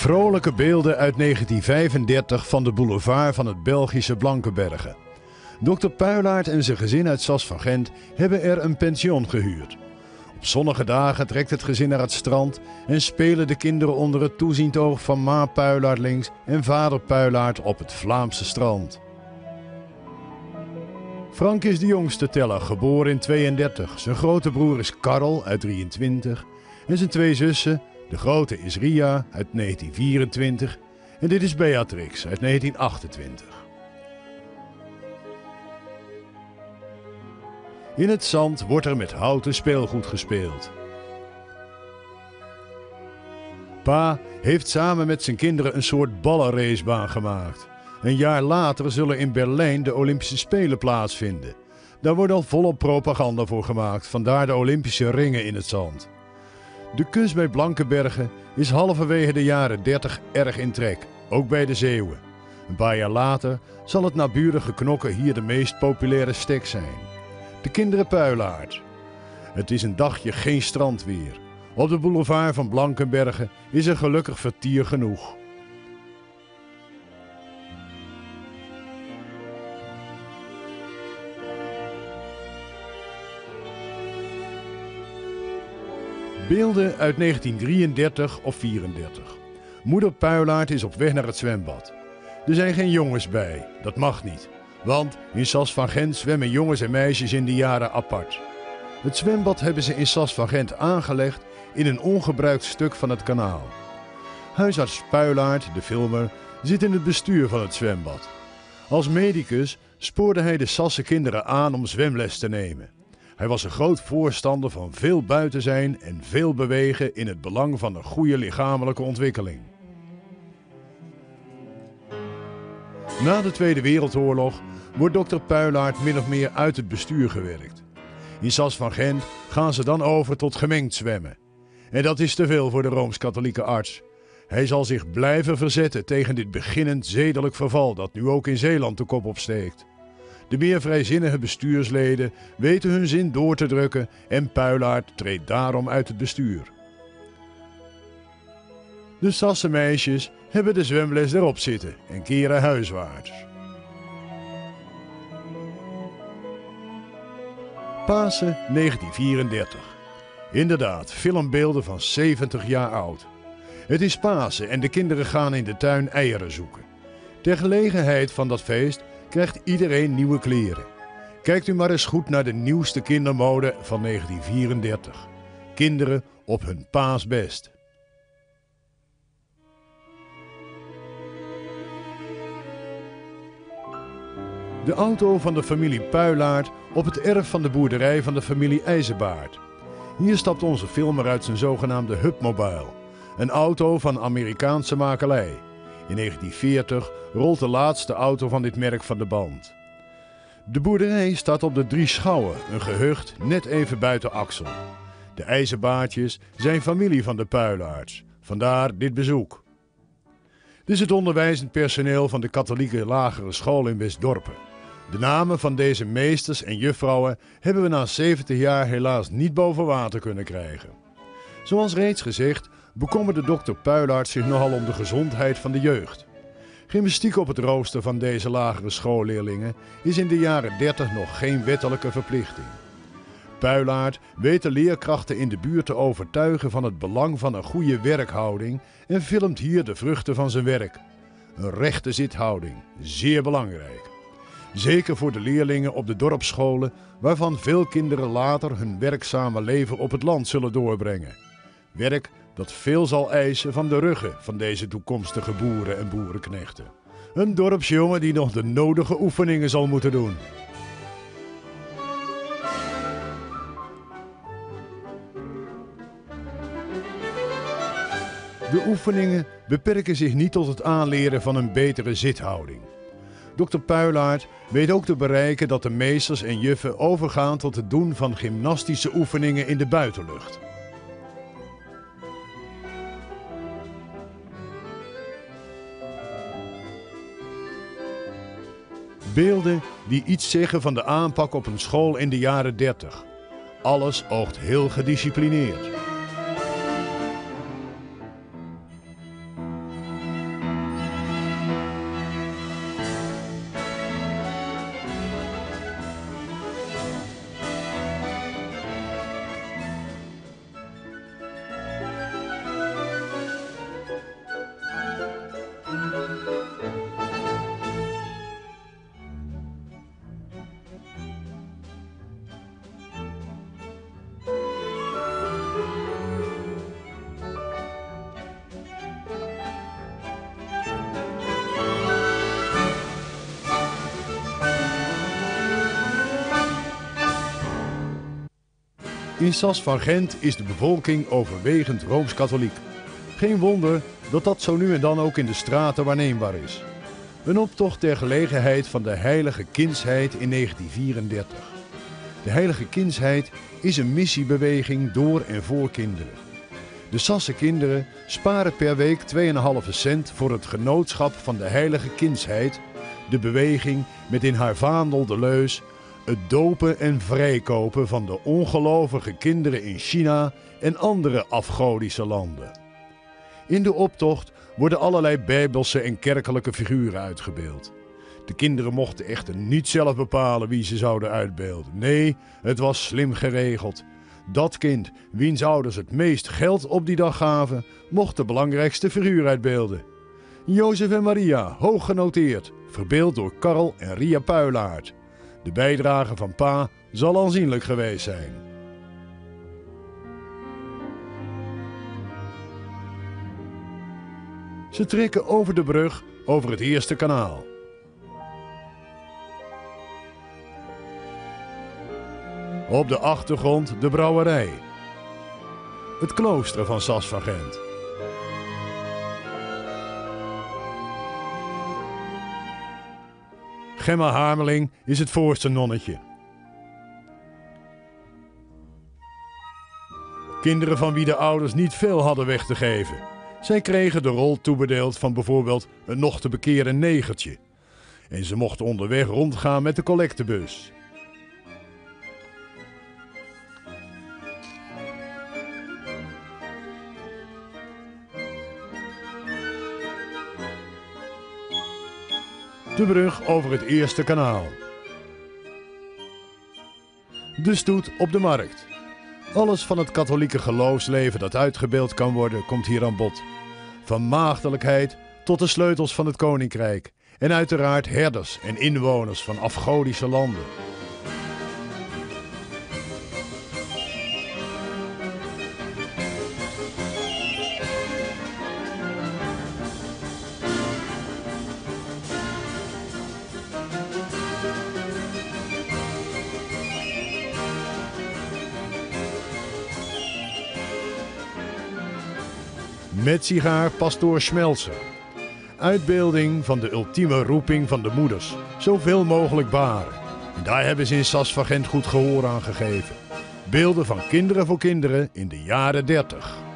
Vrolijke beelden uit 1935 van de boulevard van het Belgische Blankenbergen. Dr. Puilaert en zijn gezin uit Sas van Gent hebben er een pension gehuurd. Op zonnige dagen trekt het gezin naar het strand en spelen de kinderen onder het toeziend oog van ma Puilaert links en vader Puilaert op het Vlaamse strand. Frank is de jongste teller, geboren in 32. Zijn grote broer is Karel uit 23 en zijn twee zussen, de grote is Ria uit 1924 en dit is Beatrix uit 1928. In het zand wordt er met houten speelgoed gespeeld. Pa heeft samen met zijn kinderen een soort ballenracebaan gemaakt. Een jaar later zullen in Berlijn de Olympische Spelen plaatsvinden. Daar wordt al volop propaganda voor gemaakt, vandaar de Olympische ringen in het zand. De kust bij Blankenbergen is halverwege de jaren 30 erg in trek, ook bij de Zeeuwen. Een paar jaar later zal het naburige knokken hier de meest populaire stek zijn. De kinderen Puilaard. Het is een dagje geen strandweer. Op de boulevard van Blankenbergen is er gelukkig vertier genoeg. Beelden uit 1933 of 34. Moeder Puilaert is op weg naar het zwembad. Er zijn geen jongens bij, dat mag niet. Want in Sas van Gent zwemmen jongens en meisjes in die jaren apart. Het zwembad hebben ze in Sas van Gent aangelegd in een ongebruikt stuk van het kanaal. Huisarts Puilaert, de filmer, zit in het bestuur van het zwembad. Als medicus spoorde hij de Sasse kinderen aan om zwemles te nemen. Hij was een groot voorstander van veel buiten zijn en veel bewegen in het belang van een goede lichamelijke ontwikkeling. Na de Tweede Wereldoorlog wordt dokter Puilaert min of meer uit het bestuur gewerkt. In Sas van Gent gaan ze dan over tot gemengd zwemmen. En dat is te veel voor de Rooms-Katholieke arts. Hij zal zich blijven verzetten tegen dit beginnend zedelijk verval dat nu ook in Zeeland de kop opsteekt. De meer vrijzinnige bestuursleden weten hun zin door te drukken en Puilaert treedt daarom uit het bestuur. De Sasse meisjes hebben de zwemles erop zitten en keren huiswaarts. Pasen 1934. Inderdaad, filmbeelden van 70 jaar oud. Het is Pasen en de kinderen gaan in de tuin eieren zoeken. Ter gelegenheid van dat feest krijgt iedereen nieuwe kleren. Kijkt u maar eens goed naar de nieuwste kindermode van 1934. Kinderen op hun paasbest. De auto van de familie Puilaert op het erf van de boerderij van de familie IJzerbaard. Hier stapt onze filmer uit zijn zogenaamde Hubmobile. Een auto van Amerikaanse makelij. In 1940 rolt de laatste auto van dit merk van de band. De boerderij staat op de Drie Schouwen, een gehucht net even buiten Axel. De IJzerbaardjes zijn familie van de Puilaarts, vandaar dit bezoek. Dit is het onderwijzend personeel van de katholieke lagere school in Westdorpen. De namen van deze meesters en juffrouwen hebben we na 70 jaar helaas niet boven water kunnen krijgen. Zoals reeds gezegd, bekommerde dokter Puilaert zich nogal om de gezondheid van de jeugd. Gymnastiek op het rooster van deze lagere schoolleerlingen is in de jaren 30 nog geen wettelijke verplichting. Puilaert weet de leerkrachten in de buurt te overtuigen van het belang van een goede werkhouding en filmt hier de vruchten van zijn werk. Een rechte zithouding, zeer belangrijk. Zeker voor de leerlingen op de dorpsscholen, waarvan veel kinderen later hun werkzame leven op het land zullen doorbrengen. Werk dat veel zal eisen van de ruggen van deze toekomstige boeren en boerenknechten. Een dorpsjongen die nog de nodige oefeningen zal moeten doen. De oefeningen beperken zich niet tot het aanleren van een betere zithouding. Dr. Puilaert weet ook te bereiken dat de meesters en juffen overgaan tot het doen van gymnastische oefeningen in de buitenlucht. Beelden die iets zeggen van de aanpak op een school in de jaren 30. Alles oogt heel gedisciplineerd. In Sas van Gent is de bevolking overwegend rooms-katholiek. Geen wonder dat dat zo nu en dan ook in de straten waarneembaar is. Een optocht ter gelegenheid van de Heilige Kindsheid in 1934. De Heilige Kindsheid is een missiebeweging door en voor kinderen. De Sasse kinderen sparen per week 2,5 cent voor het genootschap van de Heilige Kindsheid, de beweging met in haar vaandel de leus het dopen en vrijkopen van de ongelovige kinderen in China en andere afgodische landen. In de optocht worden allerlei bijbelse en kerkelijke figuren uitgebeeld. De kinderen mochten echter niet zelf bepalen wie ze zouden uitbeelden. Nee, het was slim geregeld. Dat kind, wiens ouders het meest geld op die dag gaven, mocht de belangrijkste figuur uitbeelden. Jozef en Maria, hoog genoteerd, verbeeld door Karl en Ria Puilaert. De bijdrage van pa zal aanzienlijk geweest zijn. Ze trekken over de brug over het Eerste Kanaal. Op de achtergrond de brouwerij. Het klooster van Sas van Gent. Gemma Hameling is het voorste nonnetje. Kinderen van wie de ouders niet veel hadden weg te geven. Zij kregen de rol toebedeeld van bijvoorbeeld een nog te bekeren negertje. En ze mochten onderweg rondgaan met de collectebus. De brug over het Eerste Kanaal. De stoet op de markt. Alles van het katholieke geloofsleven dat uitgebeeld kan worden, komt hier aan bod. Van maagdelijkheid tot de sleutels van het koninkrijk. En uiteraard herders en inwoners van afgodische landen. Met sigaar pastoor Schmelzer. Uitbeelding van de ultieme roeping van de moeders. Zoveel mogelijk baren. En daar hebben ze in Sas van Gent goed gehoor aan gegeven. Beelden van kinderen voor kinderen in de jaren 30.